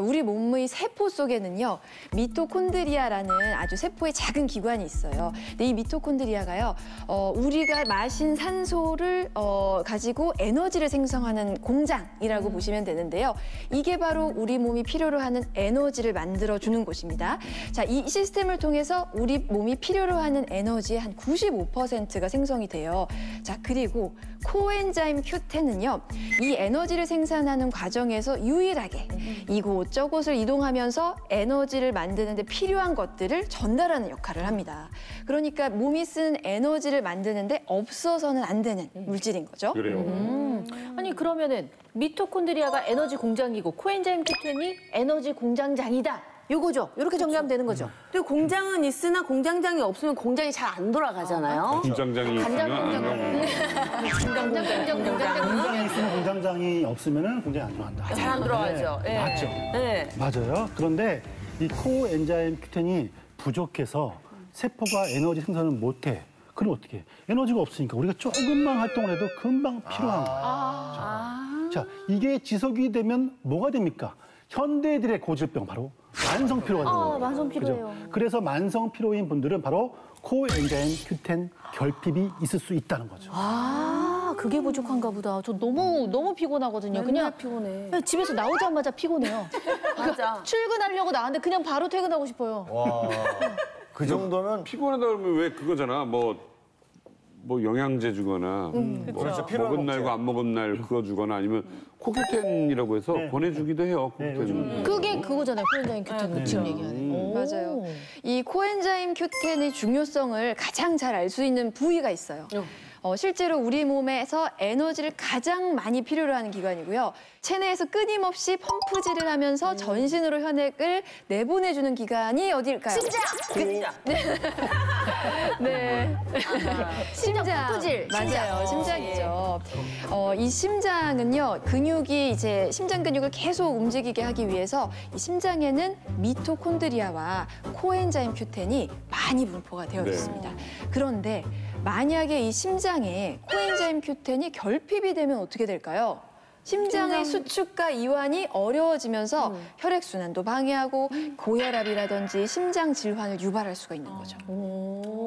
우리 몸의 세포 속에는요 미토콘드리아라는 아주 세포의 작은 기관이 있어요. 근데 이 미토콘드리아가요 어, 우리가 마신 산소를 어, 가지고 에너지를 생성하는 공장이라고 보시면 되는데요. 이게 바로 우리 몸이 필요로 하는 에너지를 만들어 주는 곳입니다. 자, 이 시스템을 통해서 우리 몸이 필요로 하는 에너지의 한 95%가 생성이 돼요. 자, 그리고 코엔자임 Q10은요 이 에너지를 생산하는 과정에서 유일하게 이곳 저곳을 이동하면서 에너지를 만드는데 필요한 것들을 전달하는 역할을 합니다. 그러니까 몸이 쓴 에너지를 만드는데 없어서는 안 되는 물질인 거죠. 그래요. 아니 그러면은 미토콘드리아가 에너지 공장이고 코엔자임 Q10이 에너지 공장장이다. 요거죠. 이렇게 정리하면 되는 거죠. 근데 공장은 있으나 공장장이 없으면 공장이 잘 안 돌아가잖아요. 공장장이 간장 있으면 안 공장. 나오는 공장 공장 공장 공장이 있으면 공장장이 없으면은 공장이 안 들어간다. 잘안 돌아가죠. 예. 맞죠. 네. 맞아요. 그런데 이 코엔자임 Q10이 부족해서 세포가 에너지 생산을 못해. 그럼 어떻게? 해? 에너지가 없으니까 우리가 조금만 활동을 해도 금방 피로한 거예요. 아. 자, 이게 지속이 되면 뭐가 됩니까? 현대인들의 고질병 바로 만성 피로가 되는 거예요. 아, 만성 피로예요. 그죠? 그래서 만성 피로인 분들은 바로 코엔자임 Q10 결핍이 있을 수 있다는 거죠. 아, 그게 부족한가 보다. 저 너무 너무 피곤하거든요. 그냥 피곤해. 그냥 집에서 나오자마자 피곤해요. 맞아. 출근하려고 나왔는데 그냥 바로 퇴근하고 싶어요. 와. 그 정도면 피곤하다 그러면 왜 그거잖아. 뭐, 뭐 영양제 주거나 뭐 그렇죠. 먹은 날과 안 먹은 날 그거 주거나 아니면 코큐텐이라고 해서 네. 보내주기도 해요. 네, 코큐텐. 요즘 그게 그거잖아요. 코엔자임 Q10 지금 얘기하는. 오. 맞아요. 이 코엔자임 Q10의 중요성을 가장 잘 알 수 있는 부위가 있어요. 어, 실제로 우리 몸에서 에너지를 가장 많이 필요로 하는 기관이고요. 체내에서 끊임없이 펌프질을 하면서 전신으로 혈액을 내보내주는 기관이 어딜까요? 심장! 심장! 네. 심장. 펌프질. 맞아요. 심장 이죠. 어, 이 심장은요, 근육이 이제 심장 근육을 계속 움직이게 하기 위해서 이 심장에는 미토콘드리아와 코엔자임 Q10이 많이 분포가 되어 네. 있습니다. 그런데 만약에 이 심장에 코엔자임 Q10이 결핍이 되면 어떻게 될까요? 심장의 수축과 이완이 어려워지면서 혈액순환도 방해하고 고혈압이라든지 심장 질환을 유발할 수가 있는 거죠. 오.